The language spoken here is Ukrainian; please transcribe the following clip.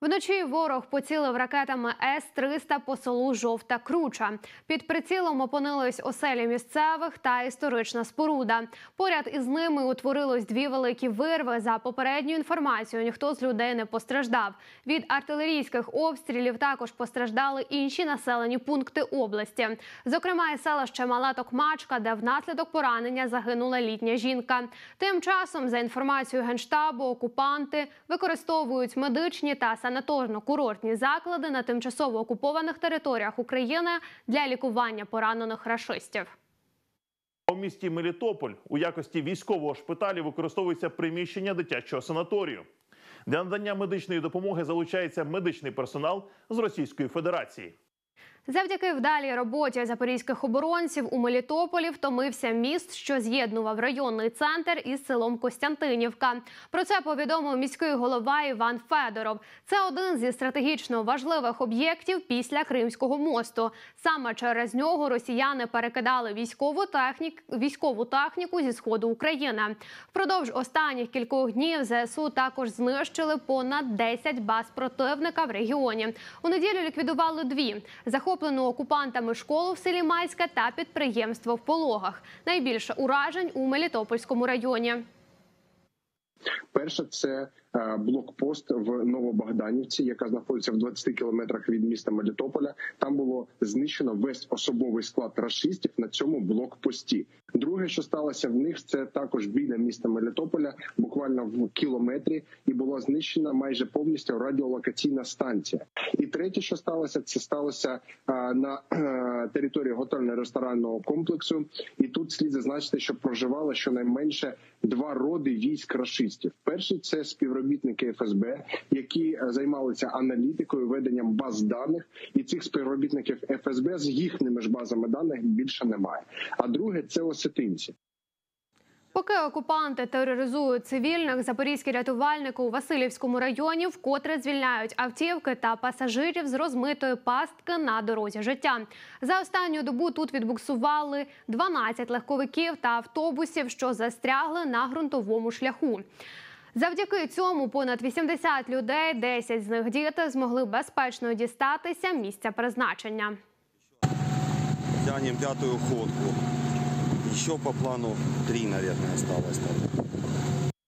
Вночі ворог поцілив ракетами С-300 по селу Жовта Круча. Під прицілом опинились оселі місцевих та історична споруда. Поряд із ними утворилось дві великі вирви. За попередньою інформацією, ніхто з людей не постраждав. Від артилерійських обстрілів також постраждали інші населені пункти області. Зокрема, і селище Мала Токмачка, де внаслідок поранення загинула літня жінка. Тим часом, за інформацією генштабу, окупанти використовують медичні та санаторно-курортні заклади на тимчасово окупованих територіях України для лікування поранених рашистів. У місті Мелітополь у якості військового шпиталю використовується приміщення дитячого санаторію. Для надання медичної допомоги залучається медичний персонал з Російської Федерації. Завдяки вдалій роботі запорізьких оборонців у Мелітополі втомився міст, що з'єднував районний центр із селом Костянтинівка. Про це повідомив міський голова Іван Федоров. Це один зі стратегічно важливих об'єктів після Кримського мосту. Саме через нього росіяни перекидали військову технік, військову техніку зі сходу України. Впродовж останніх кількох днів ЗСУ також знищили понад 10 баз противника в регіоні. У неділю ліквідували дві захоплену окупантами школу в селі Майська та підприємство в Пологах. Найбільше уражень у Мелітопольському районі. Перше це блокпост в Новобогданівці, яка знаходиться в 20 кілометрах від міста Мелітополя. Там було знищено весь особовий склад рашистів на цьому блокпості. Друге, що сталося в них, це також біля міста Мелітополя, буквально в кілометрі, і була знищена майже повністю радіолокаційна станція. І третє, що сталося, це сталося е, на е, території готельно-ресторанного комплексу. І тут слід зазначити, що проживало щонайменше два роди військ рашистів. Перший це співробітники ФСБ, які е, займалися аналітикою, веденням баз даних, і цих співробітників ФСБ з їхніми ж базами даних більше немає. А друге це осетинці. Поки окупанти тероризують цивільних, запорізькі рятувальники у Васильівському районі вкотре звільняють автівки та пасажирів з розмитої пастки на дорозі життя. За останню добу тут відбуксували 12 легковиків та автобусів, що застрягли на ґрунтовому шляху. Завдяки цьому понад 80 людей, 10 з них діти, змогли безпечно дістатися місця призначення. Тянем п'яту ходку. Ще по плану три, мабуть, залишилось.